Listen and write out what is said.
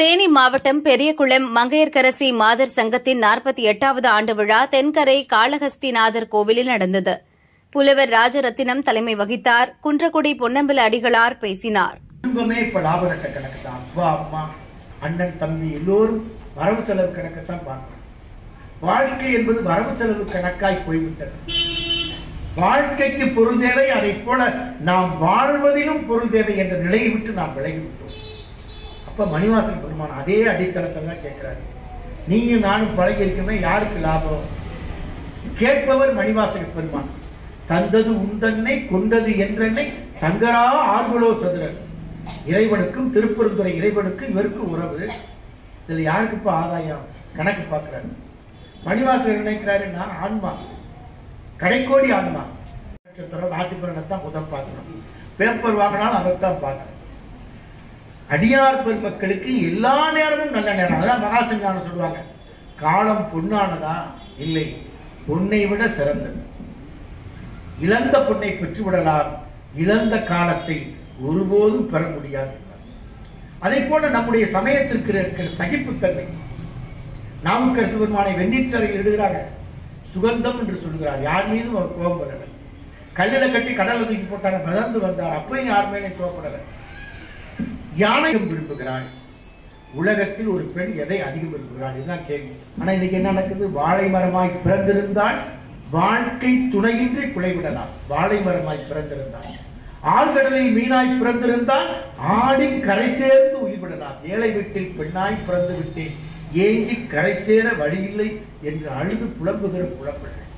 தேனி மாவட்டம் பெரியகுளம் மங்கையர்கரசி மாதர் சங்கத்தின் நாற்பத்தி எட்டாவது ஆண்டு விழா தென்கரை காளஹஸ்திநாதர் கோவிலில் நடந்தது. புலவர் ராஜரத்தினம் தலைமை வகித்தார். குன்றக்குடி பொன்னம்பல அடிகளார் பேசினார். அண்ணன் தம்பி எல்லோரும் வரவு செலவு கணக்கைத்தான் பார்க்கணும். வாழ்க்கை என்பது வரவு செலவு கணக்காய் போய்விட்டது. வாழ்க்கைக்கு பொருள் தேவை அதை போல நாம் வாழ்வதிலும் பொருள் தேவை என்ற நிலையை விட்டு நாம் விலகிவிட்டோம். அப்போ மணிவாசன் பெருமான் அதே அடித்தளத்தை தான் கேட்குறாரு நீயும் நானும் பழகி இருக்கமே யாருக்கு லாபம்? கேட்பவர் மணிவாசன் பெருமான். தந்தது உந்தன்னை கொண்டது என்றென்னை சங்கரா ஆர்வலோ சதுரன் இறைவனுக்கும் திருப்பெருந்துறை இறைவனுக்கும் இவருக்கும் உறவு. இதில் யாருக்கு இப்போ ஆதாயம்? கணக்கு பார்க்குறாரு. மணிவாசகர் நினைக்கிறாரு? நான் ஆன்மா. கடைக்கோடி ஆன்மா. நட்சத்திரம் ராசிபுரனை தான் முதல் பார்க்கணும். பேப்பர் வாங்கினாலும் அதைத்தான் பார்க்கணும். அடியார் பெருமக்களுக்கு எல்லா நேரமும் நல்ல நேரம். அதான் மகாசஞ்சானம் சொல்லுவாங்க. காலம் பொன்னானதா? இல்லை. பொன்னை விட சிறந்தது. இழந்த பொன்னை பெற்றுவிடலாம். இழந்த காலத்தை ஒருபோதும் பெற முடியாது. அதே போல நம்முடைய சமயத்திற்கு இருக்கிற சகிப்புத்தன்மை. நாமக்கர் சிவருமானை வெந்நீற்றரை இடுகிறாங்க. சுகந்தம் என்று சொல்லுகிறார் யார் மீதும் அவர் கோபப்படலை கல்லில் கட்டி கடல்ல தூக்கி போட்டாங்க. மிதந்து வந்தார். அப்பையும் யார் மேலே கோபப்படலை யானையும் விரும்புகிறாள். உலகத்தில் ஒரு பெண் எதை அதிகம் விரும்புகிறாள் இதுதான் கேள்வி. ஆனா இன்னைக்கு என்ன நடக்குது? வாழை மரமாய் பிறந்திருந்தால் வாழ்க்கை துணையின்றி குலைவிடலாம். வாழை மரமாய் பிறந்திருந்தால். ஆழ்கடலில் மீனாய் பிறந்திருந்தால் ஆடி கரை சேர்ந்து உயிர்விடலாம். ஏழை வீட்டில் பெண்ணாய் பிறந்து விட்டேன் ஏங்கி கரை சேர வழியில்லை என்று அழுது புலம்புகிற புலப்பெண்